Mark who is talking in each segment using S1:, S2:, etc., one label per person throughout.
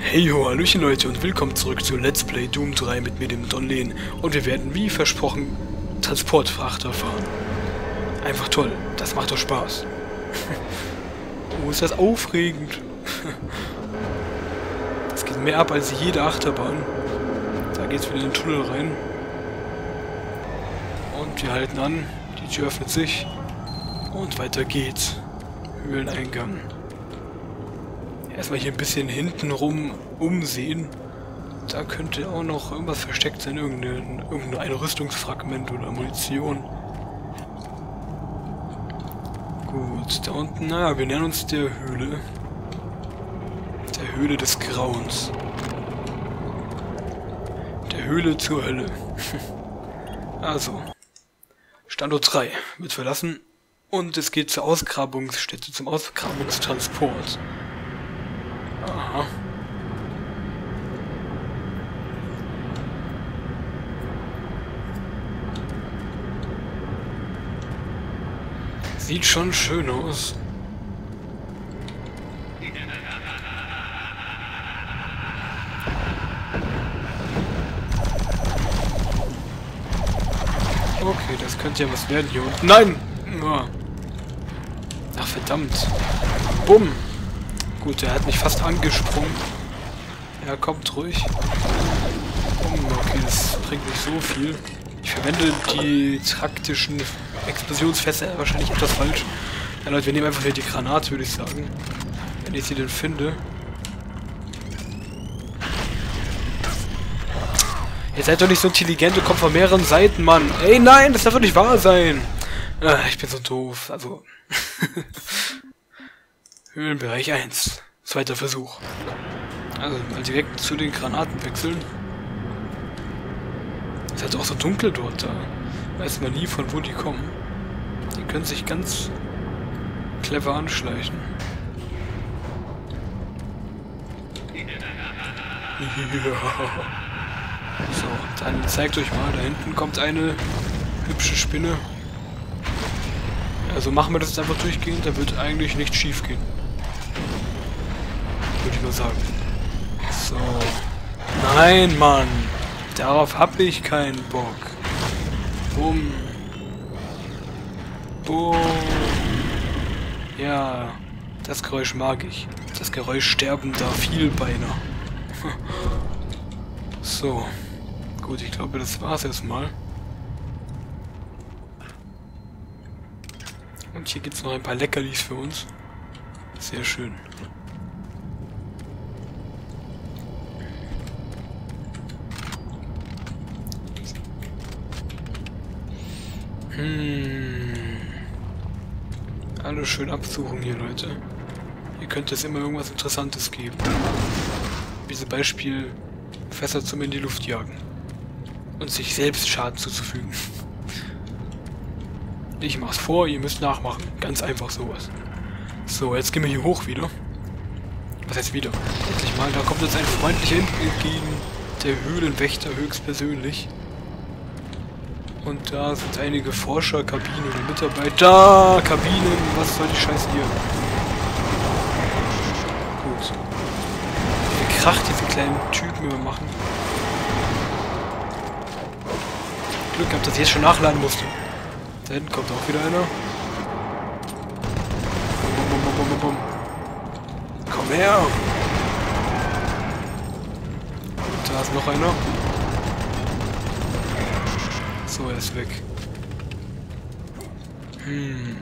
S1: Hey ho, Hallöchen Leute und willkommen zurück zu Let's Play Doom 3 mit mir, dem Don Lehn. Und wir werden, wie versprochen, Transportfrachter fahren. Einfach toll, das macht doch Spaß. oh, ist das aufregend. das geht mehr ab als jede Achterbahn. Da geht's wieder in den Tunnel rein. Und wir halten an, die Tür öffnet sich. Und weiter geht's. Höhleneingang. Erstmal hier ein bisschen hinten rum umsehen. Da könnte auch noch irgendwas versteckt sein, irgendein, irgendein Rüstungsfragment oder Munition. Gut, da unten, naja, wir nähern uns der Höhle. Der Höhle des Grauens. Der Höhle zur Hölle. also, Standort 3 wird verlassen und es geht zur Ausgrabungsstätte, zum Ausgrabungstransport. Sieht schon schön aus. Okay, das könnte ja was werden hier unten. Nein! Ach, verdammt. Bumm. Gut, er hat mich fast angesprungen. Er kommt ruhig. Bumm. Okay, das bringt nicht so viel. Ich verwende die taktischen Explosionsfässer wahrscheinlich etwas falsch. Ja, Leute, wir nehmen einfach wieder die Granate, würde ich sagen. Wenn ich sie denn finde. Ihr seid doch nicht so intelligent und kommt von mehreren Seiten, Mann. Ey, nein, das darf doch nicht wahr sein. Ah, ich bin so doof. Also. Höhlenbereich 1. Zweiter Versuch. Also mal direkt zu den Granaten wechseln. Es ist halt auch so dunkel dort, da weiß man nie, von wo die kommen. Die können sich ganz clever anschleichen. Ja. So, dann zeigt euch mal, da hinten kommt eine hübsche Spinne. Also machen wir das jetzt einfach durchgehend, da wird eigentlich nichts schief gehen. Würde ich nur sagen. So. Nein, Mann! Darauf hab ich keinen Bock. Bumm. Bumm. Ja, das Geräusch mag ich. Das Geräusch sterbender Vielbeiner. so. Gut, ich glaube, das war's erstmal. Und hier gibt es noch ein paar Leckerlis für uns. Sehr schön. Hm. Alles schön absuchen hier, Leute. Hier könnte es immer irgendwas Interessantes geben. Wie zum Beispiel Fässer zum in die Luft jagen und sich selbst Schaden zuzufügen. Ich mach's vor, ihr müsst nachmachen. Ganz einfach sowas. So, jetzt gehen wir hier hoch wieder. Was heißt wieder? Endlich mal, da kommt uns ein freundlicher entgegen. Der Höhlenwächter höchstpersönlich. Und da sind einige Forscher, Kabinen oder Mitarbeiter. Kabinen, was soll die Scheiße hier? Gut. Wie kracht diese kleinen Typen immer machen. Glück gehabt, dass ich jetzt schon nachladen musste. Da hinten kommt auch wieder einer. Bum, bum, bum, Komm her! Und da ist noch einer. So, er ist weg. Hm.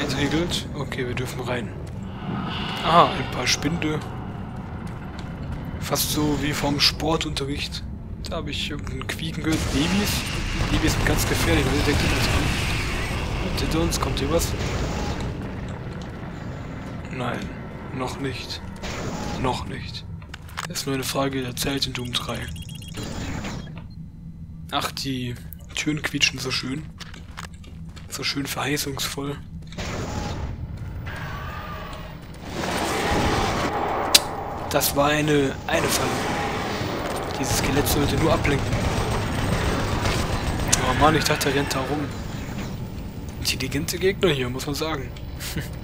S1: Entriegelt. Okay, wir dürfen rein. Ah, ein paar Spinde. Fast so wie vom Sportunterricht. Da habe ich irgendeinen Quieken gehört. Babys? Babys sind ganz gefährlich, Leute, denkt das an? Und hinter uns kommt hier was? Nein, noch nicht. Noch nicht. Das ist nur eine Frage der Zeit in Doom 3. Ach, die Türen quietschen so schön. So schön verheißungsvoll. Das war eine, eine Falle. Dieses Skelett sollte nur ablenken. Oh Mann, ich dachte, er rennt da rum. Intelligente Gegner hier, muss man sagen.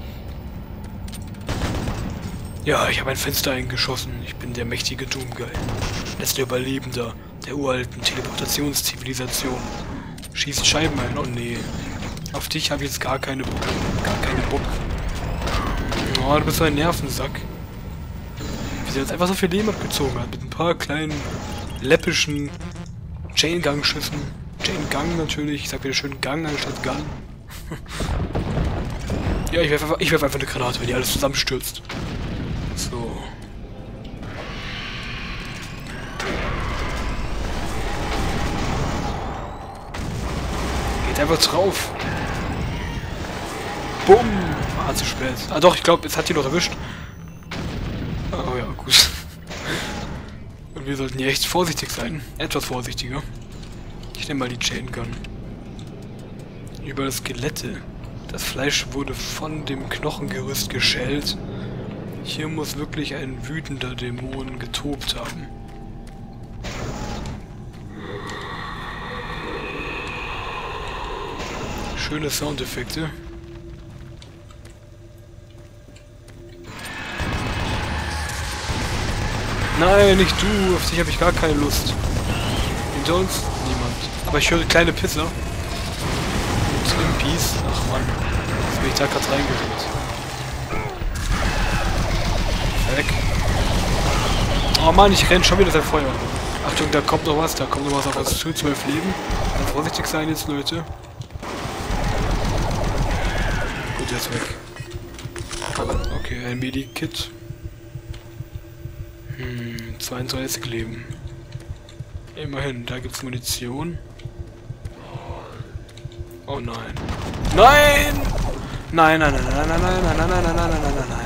S1: Ja, ich habe ein Fenster eingeschossen. Ich bin der mächtige Doomguy. Letzter Überlebender der uralten Teleportationszivilisation. Schießt Scheiben ein. Oh nee. Auf dich habe ich jetzt gar keine Bock. Gar keine Bock. Oh, du bist so ein Nervensack. Wie sie jetzt einfach so viel Leben abgezogen hat. Mit ein paar kleinen, läppischen Chain-Gang-Schüssen. Chain-Gang natürlich. Ich sag wieder schön Gang anstatt Gun. ja, ich werfe einfach, werf einfach eine Granate, wenn die alles zusammenstürzt. So. Geht einfach drauf. Bumm! Ah, zu spät. Ah doch, ich glaube, es hat die noch erwischt. Oh ja, gut. Und wir sollten hier echt vorsichtig sein. Etwas vorsichtiger. Ich nehme mal die Chain Gun. Überall Skelette. Das Fleisch wurde von dem Knochengerüst geschält. Hier muss wirklich ein wütender Dämon getobt haben. Schöne Soundeffekte. Nein, nicht du. Auf dich habe ich gar keine Lust. Hinter uns? Niemand. Aber ich höre kleine Pisser. Und Impies. Ach man. Jetzt bin ich da gerade reingerannt. Weg. Oh Mann, ich renn schon wieder sein Feuer. Achtung, da kommt noch was, da kommt noch was auf uns zu. Zwölf Leben. Dann vorsichtig sein jetzt, Leute. Gut, ist weg. Okay, ein Medikit. Hm, 32 Leben. Immerhin, da gibt's Munition. Oh nein. Nein! Nein, nein, nein, nein, nein, nein, nein, nein, nein, nein, nein, nein, nein,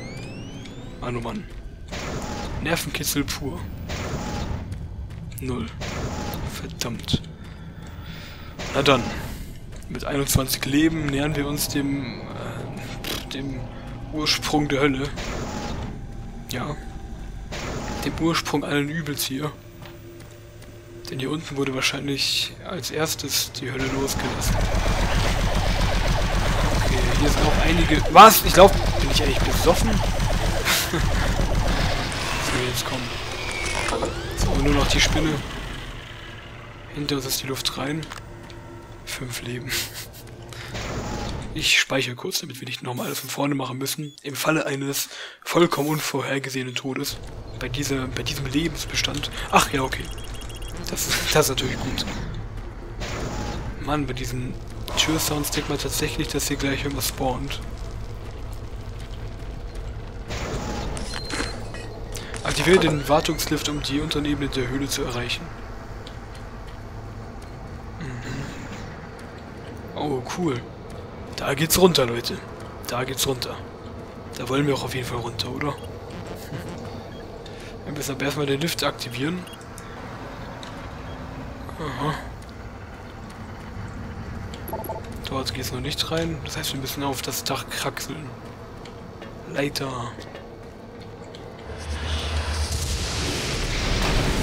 S1: Mann, oh Mann. Nervenkitzel pur. Null. Verdammt. Na dann. Mit 21 Leben nähern wir uns dem, äh, dem Ursprung der Hölle. Ja. Dem Ursprung allen Übels hier. Denn hier unten wurde wahrscheinlich als erstes die Hölle losgelassen. Okay, hier sind auch einige... Was? Ich glaube... Bin ich eigentlich besoffen? so, jetzt kommen. So, nur noch die Spinne. Hinter uns ist die Luft rein. Fünf Leben. Ich speichere kurz, damit wir nicht nochmal alles von vorne machen müssen. Im Falle eines vollkommen unvorhergesehenen Todes. Bei, dieser, bei diesem Lebensbestand. Ach ja, okay. Das, das ist natürlich gut. Mann, bei diesen Tür-Sounds denkt man tatsächlich, dass hier gleich irgendwas spawnt. Aktiviere den Wartungslift, um die unteren Ebenen der Höhle zu erreichen. Mhm. Oh, cool. Da geht's runter, Leute. Da geht's runter. Da wollen wir auch auf jeden Fall runter, oder? Wir müssen aber erstmal den Lift aktivieren. Aha. Dort geht's noch nicht rein. Das heißt, wir müssen auf das Dach kraxeln. Leiter.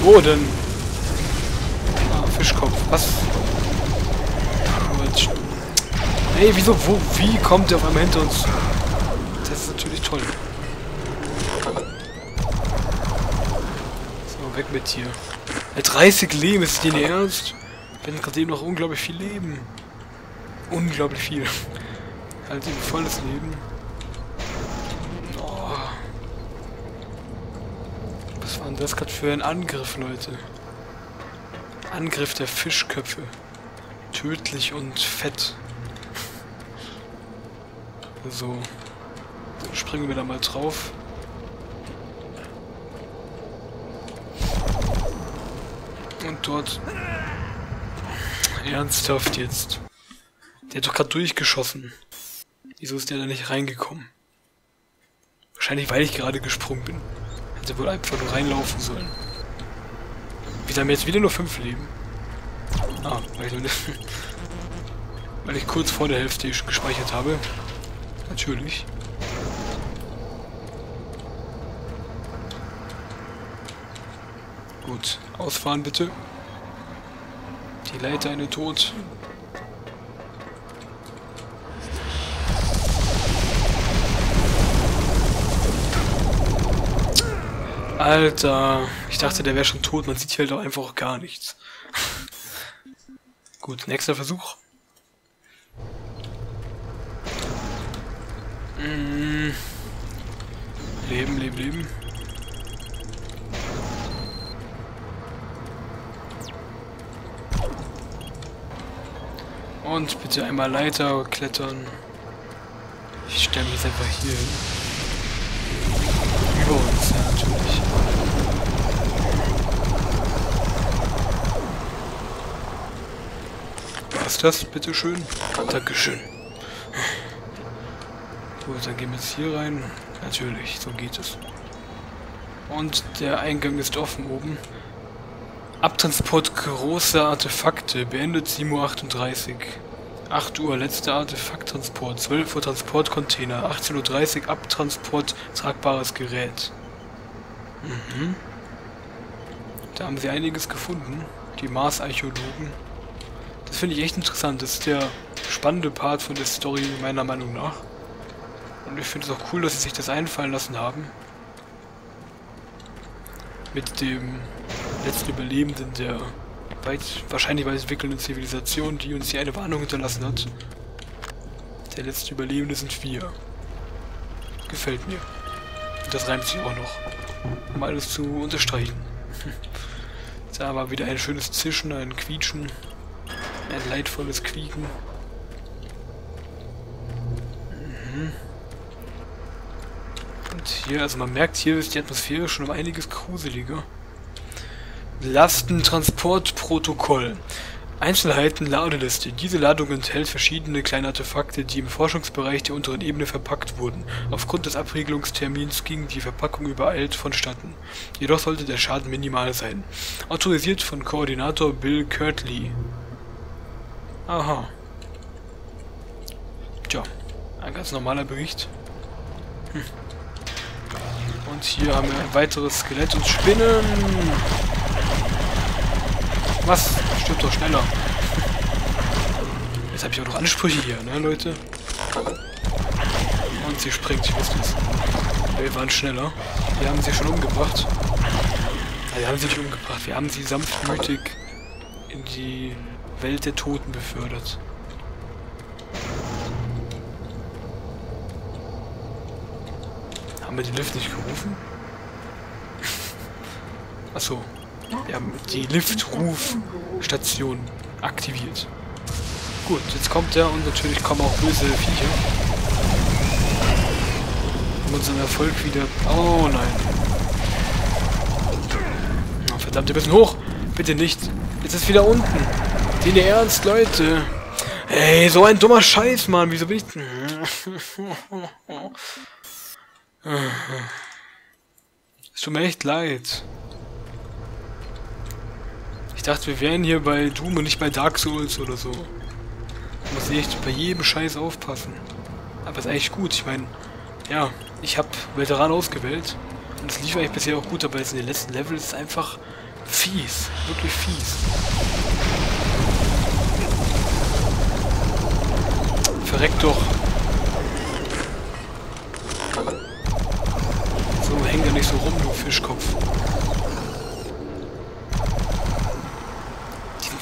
S1: Wo denn? Ah, Fischkopf. Was? Ey, wieso, wo, wie kommt der auf einmal hinter uns? Das ist natürlich toll. So, weg mit dir. Ja, 30 Leben, ist dir nicht ernst? Wir hatten gerade eben noch unglaublich viel Leben. Unglaublich viel. Halt eben volles Leben. Oh. Was war denn das gerade für ein Angriff, Leute? Angriff der Fischköpfe. Tödlich und fett. So. Springen wir da mal drauf. Und dort... Ernsthaft jetzt. Der hat doch gerade durchgeschossen. Wieso ist der da nicht reingekommen? Wahrscheinlich, weil ich gerade gesprungen bin. Hätte wohl einfach nur reinlaufen sollen. Wir haben jetzt wieder nur fünf Leben. Ah, weil ich, nur weil ich kurz vor der Hälfte gespeichert habe. Natürlich. Gut, ausfahren bitte. Die Leiter eine tot. Alter, ich dachte, der wäre schon tot. Man sieht hier halt auch einfach gar nichts. Gut, nächster Versuch. Mm. Leben, leben, leben. Und bitte einmal Leiter klettern. Ich stelle mich einfach hier hin. Uns, ja, natürlich. Was ist das, bitteschön? Dankeschön. Gut, dann gehen wir jetzt hier rein. Natürlich, so geht es. Und der Eingang ist offen oben. Abtransport große Artefakte, beendet 7.38 Uhr. 8 Uhr, letzter Artefakttransport, 12 Uhr Transportcontainer, 18.30 Uhr Abtransport, tragbares Gerät. Mhm. Da haben sie einiges gefunden, die Mars-Archäologen. Das finde ich echt interessant, das ist der spannende Part von der Story meiner Meinung nach. Und ich finde es auch cool, dass sie sich das einfallen lassen haben. Mit dem letzten Überlebenden der weit, wahrscheinlich weit entwickelnden Zivilisation, die uns hier eine Warnung hinterlassen hat. Der letzte Überlebende sind wir. Gefällt mir. Und das reimt sich auch noch. Um alles zu unterstreichen. da war wieder ein schönes Zischen, ein Quietschen, ein leidvolles Quieken. Mhm. Und hier, also man merkt, hier ist die Atmosphäre schon um einiges gruseliger. Lastentransportprotokoll. Einzelheiten Ladeliste. Diese Ladung enthält verschiedene kleine Artefakte, die im Forschungsbereich der unteren Ebene verpackt wurden. Aufgrund des Abriegelungstermins ging die Verpackung übereilt vonstatten. Jedoch sollte der Schaden minimal sein. Autorisiert von Koordinator Bill Kirtley. Aha. Tja, ein ganz normaler Bericht. Hm. Und hier haben wir ein weiteres Skelett und Spinnen. Was? Stimmt doch schneller. Jetzt habe ich auch noch Ansprüche hier, ne, Leute? Und sie springt, ich wusste es. Wir waren schneller. Wir haben sie schon umgebracht. Wir haben sie nicht umgebracht. Wir haben sie sanftmütig in die Welt der Toten befördert. Haben wir die Lift nicht gerufen? Achso, wir haben die Liftrufstation aktiviert. Gut, jetzt kommt er und natürlich kommen auch böse Viecher. Um unseren Erfolg wieder... Oh nein. Oh, verdammt, wir müssen hoch. Bitte nicht. Jetzt ist wieder unten. Den Ernst, Leute. Ey, so ein dummer Scheiß, Mann. Wieso bin ich... Es tut mir echt leid. Ich dachte, wir wären hier bei Doom und nicht bei Dark Souls oder so. Da muss ich echt bei jedem Scheiß aufpassen. Aber ist eigentlich gut. Ich meine, ja, ich habe Veteran ausgewählt. Und es lief eigentlich bisher auch gut, aber jetzt in den letzten Levels ist einfach fies. Wirklich fies. Verreckt doch. So, häng da nicht so rum, du Fischkopf.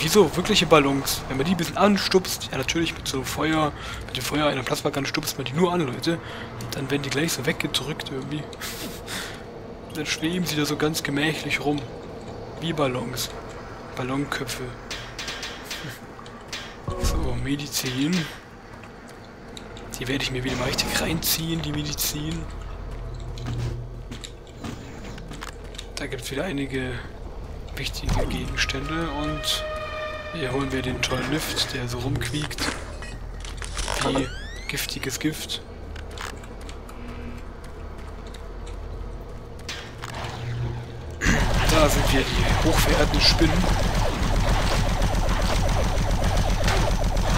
S1: Wieso? Wirkliche Ballons. Wenn man die ein bisschen anstupst, ja natürlich mit so Feuer, mit dem Feuer einer Plasmakanne stupst man die nur an, Leute. dann werden die gleich so weggedrückt irgendwie. dann schweben sie da so ganz gemächlich rum. Wie Ballons. Ballonköpfe. So, Medizin. Die werde ich mir wieder mal richtig reinziehen, die Medizin. Da gibt es wieder einige wichtige Gegenstände und hier holen wir den tollen Lift, der so rumquiekt. Wie giftiges Gift. Da sind wir, die hochverehrten Spinnen.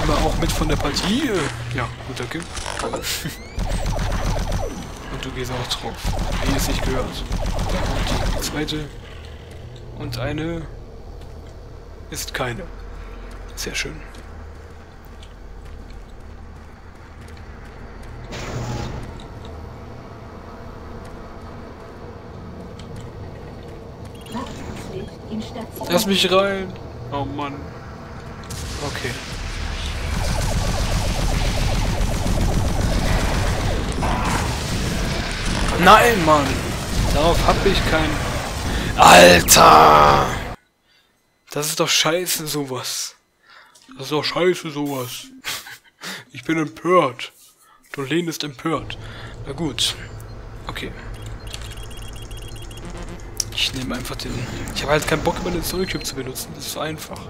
S1: Immer auch mit von der Partie. Ja, gut, danke. Und du gehst auch drauf, wie es sich gehört. Und die zweite und eine ist keine. Sehr schön. Lass mich rein. Oh Mann. Okay. Nein, Mann. Darauf hab ich kein... Alter! Das ist doch scheiße, sowas. Das ist doch scheiße, sowas. Ich bin empört. Dolene ist empört. Na gut. Okay. Ich nehme einfach den... Ich habe halt keinen Bock, immer den Soul Cube zu benutzen. Das ist einfach.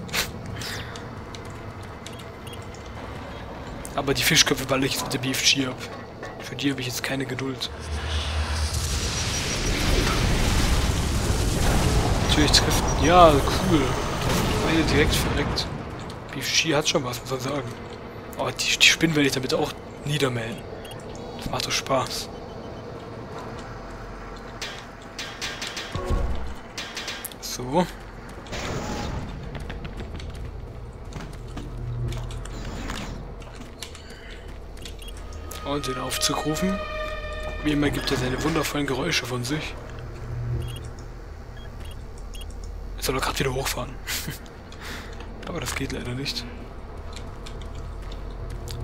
S1: Aber die Fischköpfe balle ich jetzt mit der Beef Cheer ab. Für die habe ich jetzt keine Geduld. Natürlich trifft... Ja, cool. Beide direkt verreckt. Beef Cheer hat schon was, muss man sagen. Oh, die, die Spinnen werde ich damit auch niedermähen. Das macht doch Spaß. So. Und den Aufzug rufen. Wie immer gibt er seine wundervollen Geräusche von sich. Jetzt soll er gerade wieder hochfahren. Aber das geht leider nicht.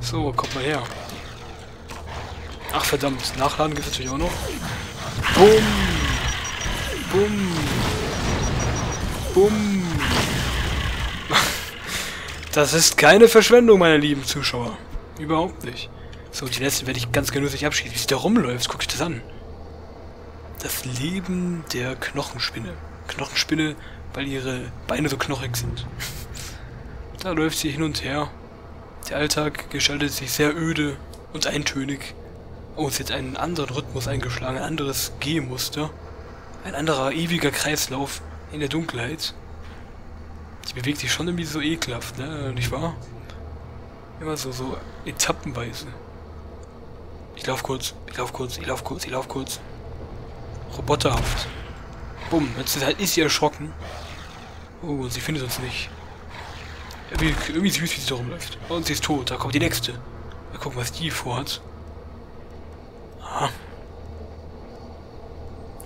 S1: So, kommt mal her. Ach verdammt, nachladen gibt es natürlich auch noch. Bumm! Bumm! Bumm! Das ist keine Verschwendung, meine lieben Zuschauer. Überhaupt nicht. So, die letzte werde ich ganz genüsslich abschießen. Wie sie da rumläuft, guck ich das an. Das Leben der Knochenspinne. Knochenspinne, weil ihre Beine so knochig sind. Da läuft sie hin und her. Der Alltag gestaltet sich sehr öde und eintönig. Oh, sie hat einen anderen Rhythmus eingeschlagen, ein anderes Gehmuster. Ein anderer ewiger Kreislauf in der Dunkelheit. Die bewegt sich schon irgendwie so ekelhaft, ne? Nicht wahr? Immer so, so etappenweise. Ich lauf kurz, ich lauf kurz, ich lauf kurz, ich lauf kurz. Roboterhaft. Bumm, jetzt ist, ist sie erschrocken. Oh, sie findet uns nicht. Irgendwie, süß, wie sie da rumläuft. Und sie ist tot, da kommt die nächste. Mal gucken, was die vorhat. Aha.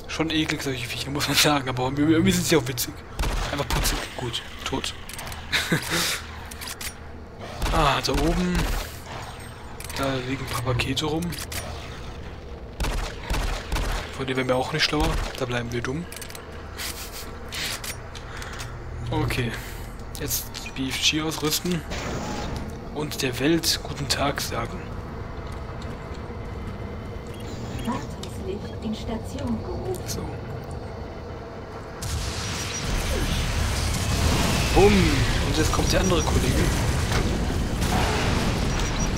S1: Schon eklig, solche Viecher, muss man sagen, aber irgendwie sind sie auch witzig. Einfach putzig. Gut, tot. ah, da oben. Da liegen ein paar Pakete rum. Von denen werden wir auch nicht schlauer. Da bleiben wir dumm. Okay. Jetzt BFG ausrüsten. Und der Welt guten Tag sagen. So. Bumm. Und jetzt kommt der andere Kollege.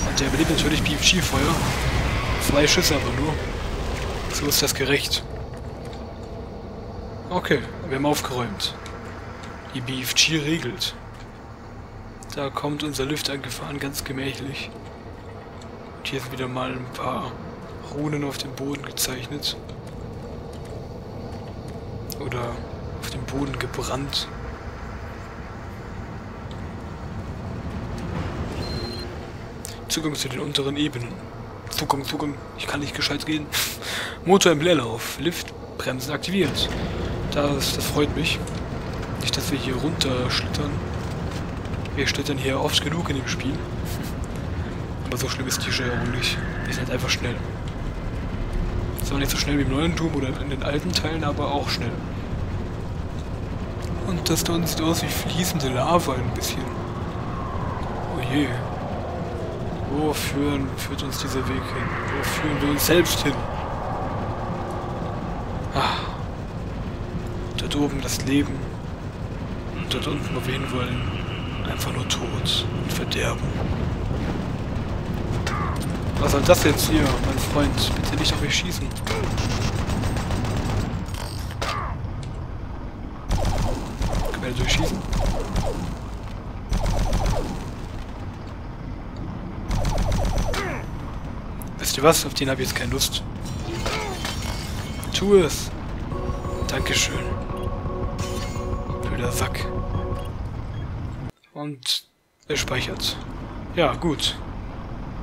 S1: Und der überlebt natürlich BFG-Feuer. Zwei Schüsse aber nur. So ist das gerecht. Okay, wir haben aufgeräumt. Die BFG regelt. Da kommt unser Lift angefahren, ganz gemächlich. Und hier sind wieder mal ein paar Runen auf dem Boden gezeichnet. Oder auf dem Boden gebrannt. Zugang zu den unteren Ebenen. Zugang, Zugang. Ich kann nicht gescheit gehen. Motor im Leerlauf. Liftbremsen aktiviert. Das, das freut mich. Nicht, dass wir hier runter schlittern. Wir schlittern hier oft genug in dem Spiel. Aber so schlimm ist die Steuerung nicht. Wir sind halt einfach schnell. Zwar nicht so schnell wie im neuen Doom oder in den alten Teilen, aber auch schnell. Und das da sieht aus wie fließende Lava ein bisschen. Oh je. Wo führen, führt uns dieser Weg hin? Wo führen wir uns selbst hin? Ah. Dort oben das Leben. Und dort unten, wo wir hinwollen, einfach nur Tod und Verderben. Was soll das jetzt hier, mein Freund? Bitte nicht auf mich schießen. schnell durchschießen. Wisst ihr was? Auf den habe ich jetzt keine Lust. Tu es. Dankeschön. Blöder Sack. Und er speichert. Ja, gut.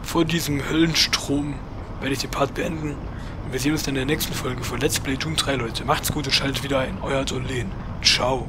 S1: Vor diesem Höllenstrom werde ich den Part beenden. Und wir sehen uns dann in der nächsten Folge von Let's Play Doom 3, Leute. Macht's gut und schaltet wieder ein. Euer Don Ciao.